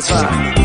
satisfied.